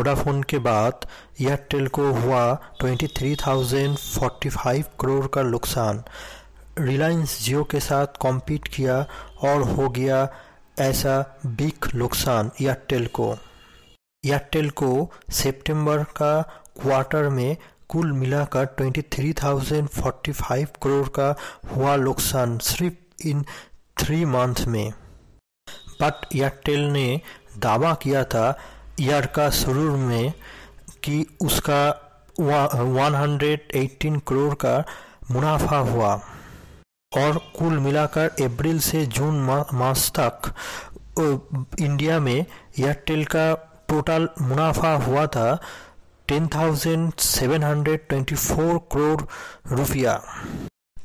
Vodafone के बाद Airtel को हुआ 23,045 करोड़ का नुकसान। रिलायंस जियो के साथ कॉम्पीट किया और हो गया ऐसा बिग नुकसान एयरटेल को। एयरटेल को सितंबर का क्वार्टर में कुल मिलाकर 23,045 करोड़ का हुआ नुकसान सिर्फ़ इन थ्री मंथ में। बट एयरटेल ने दावा किया था ईयर का शुरू में कि उसका 118 करोड़ का मुनाफा हुआ। और कुल मिलाकर अप्रैल से जून मास तक इंडिया में एयरटेल का टोटल मुनाफा हुआ था 10,724 करोड़ रुपया।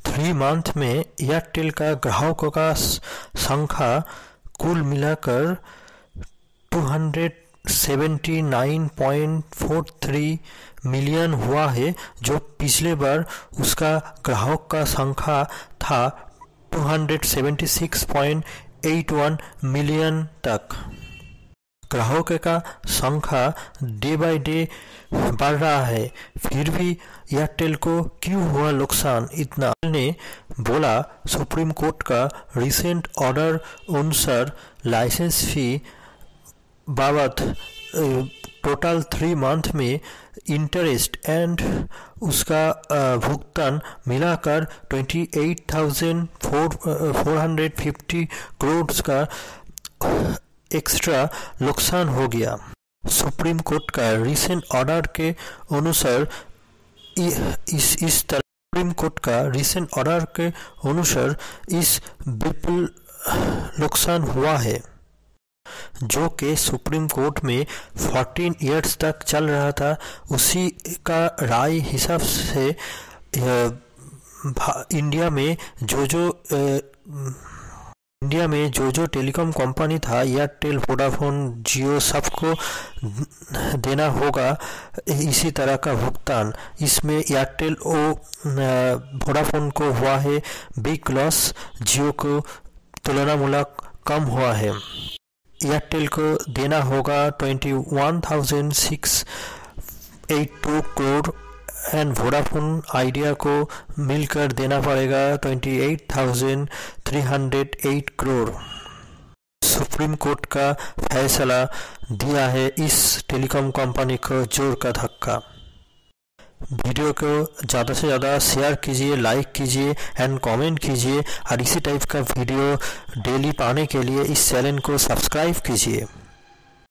थ्री मंथ में एयरटेल का ग्राहकों का संख्या कुल मिलाकर 279.43 मिलियन हुआ है, जो पिछले बार उसका ग्राहक का संख्या था 276.81 मिलियन तक। ग्राहक का संख्या डे बाय डे बढ़ रहा है, फिर भी एयरटेल को क्यों हुआ नुकसान इतना? ने बोला, सुप्रीम कोर्ट का रिसेंट ऑर्डर अनुसार लाइसेंस फ़ी बाबत टोटल थ्री मंथ में इंटरेस्ट एंड उसका भुगतान मिलाकर twenty eight thousand four four hundred fifty crore का एक्स्ट्रा नुकसान हो गया। सुप्रीम कोर्ट का रिसेंट ऑर्डर के अनुसार इस इस तरह, सुप्रीम कोर्ट का रिसेंट ऑर्डर के अनुसार इस बिल्कुल नुकसान हुआ है। जो केस सुप्रीम कोर्ट में 14 इयर्स तक चल रहा था, उसी का राय हिसाब से इंडिया में जो जो इंडिया में जो जो टेलीकॉम कंपनी था एयरटेल वोडाफोन, जियो, सबको देना होगा, इसी तरह का भुगतान। इसमें एयरटेल और वोडाफोन को हुआ है बिग लॉस जियो को तुलनामूलक कम हुआ है। एयरटेल को देना होगा twenty one thousand six eight two crore and Vodafone Idea को मिलकर देना पड़ेगा twenty eight thousand three hundred eight crore supreme court का फैसला दिया है इस टेलीकॉम कंपनी को ज़ोर का धक्का। वीडियो को ज़्यादा से ज़्यादा शेयर कीजिए लाइक कीजिए एंड कमेंट कीजिए, और इसी टाइप का वीडियो डेली पाने के लिए इस चैनल को सब्सक्राइब कीजिए।